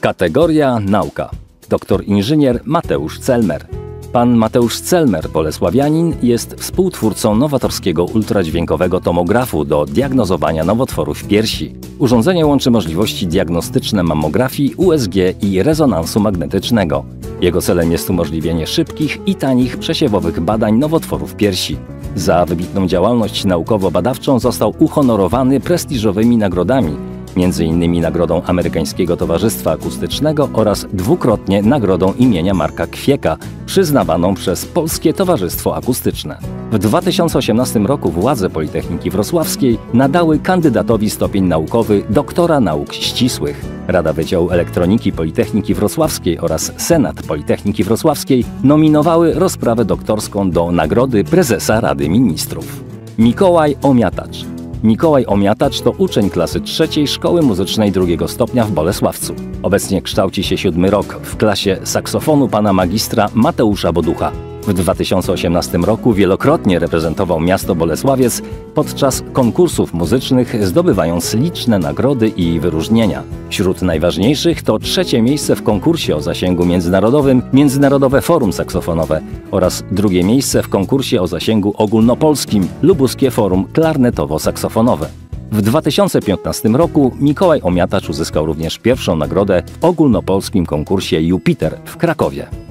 Kategoria nauka. Doktor inżynier Mateusz Celmer. Pan Mateusz Celmer, bolesławianin, jest współtwórcą nowatorskiego ultradźwiękowego tomografu do diagnozowania nowotworów piersi. Urządzenie łączy możliwości diagnostyczne mammografii, USG i rezonansu magnetycznego. Jego celem jest umożliwienie szybkich i tanich przesiewowych badań nowotworów piersi. Za wybitną działalność naukowo-badawczą został uhonorowany prestiżowymi nagrodami, m.in. nagrodą Amerykańskiego Towarzystwa Akustycznego oraz dwukrotnie nagrodą imienia Marka Kwieka, przyznawaną przez Polskie Towarzystwo Akustyczne. W 2018 roku władze Politechniki Wrocławskiej nadały kandydatowi stopień naukowy doktora nauk ścisłych. Rada Wydziału Elektroniki Politechniki Wrocławskiej oraz Senat Politechniki Wrocławskiej nominowały rozprawę doktorską do nagrody prezesa Rady Ministrów. Mikołaj Omiatacz Mikołaj Omiatacz to uczeń klasy trzeciej Szkoły Muzycznej drugiego stopnia w Bolesławcu. Obecnie kształci się siódmy rok w klasie saksofonu pana magistra Mateusza Boducha. W 2018 roku wielokrotnie reprezentował miasto Bolesławiec podczas konkursów muzycznych, zdobywając liczne nagrody i wyróżnienia. Wśród najważniejszych to trzecie miejsce w konkursie o zasięgu międzynarodowym Międzynarodowe Forum Saksofonowe oraz drugie miejsce w konkursie o zasięgu ogólnopolskim Lubuskie Forum Klarnetowo-Saksofonowe. W 2015 roku Mikołaj Omiatacz uzyskał również pierwszą nagrodę w ogólnopolskim konkursie Jupiter w Krakowie.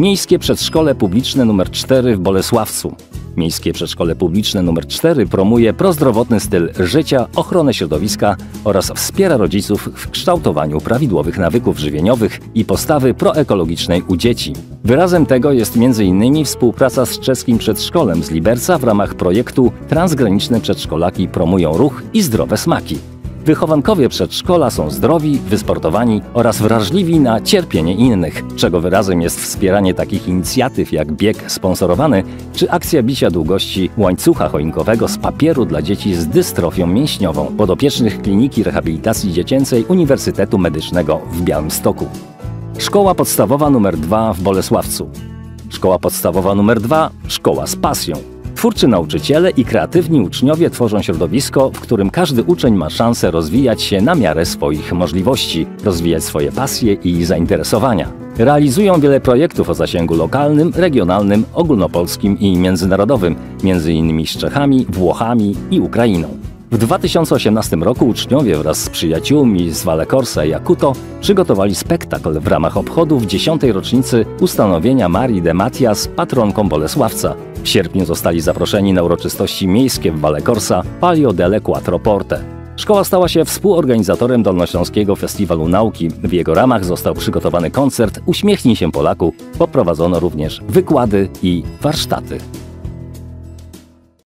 Miejskie Przedszkole Publiczne nr 4 w Bolesławcu. Miejskie Przedszkole Publiczne nr 4 promuje prozdrowotny styl życia, ochronę środowiska oraz wspiera rodziców w kształtowaniu prawidłowych nawyków żywieniowych i postawy proekologicznej u dzieci. Wyrazem tego jest m.in. współpraca z czeskim przedszkolem z Liberca w ramach projektu Transgraniczne Przedszkolaki promują ruch i zdrowe smaki. Wychowankowie przedszkola są zdrowi, wysportowani oraz wrażliwi na cierpienie innych, czego wyrazem jest wspieranie takich inicjatyw jak bieg sponsorowany czy akcja bicia długości łańcucha choinkowego z papieru dla dzieci z dystrofią mięśniową podopiecznych Kliniki Rehabilitacji Dziecięcej Uniwersytetu Medycznego w Białymstoku. Szkoła podstawowa nr 2 w Bolesławcu. Szkoła podstawowa nr 2 Szkoła z pasją. Twórczy nauczyciele i kreatywni uczniowie tworzą środowisko, w którym każdy uczeń ma szansę rozwijać się na miarę swoich możliwości, rozwijać swoje pasje i zainteresowania. Realizują wiele projektów o zasięgu lokalnym, regionalnym, ogólnopolskim i międzynarodowym, m.in. z Czechami, Włochami i Ukrainą. W 2018 roku uczniowie wraz z przyjaciółmi z Valle Corsa i Akuto przygotowali spektakl w ramach obchodów 10. rocznicy ustanowienia Marii de Matias patronką Bolesławca. W sierpniu zostali zaproszeni na uroczystości miejskie w Valle Corsa Palio delle Quattro Porte. Szkoła stała się współorganizatorem Dolnośląskiego Festiwalu Nauki. W jego ramach został przygotowany koncert Uśmiechnij się Polaku. Poprowadzono również wykłady i warsztaty.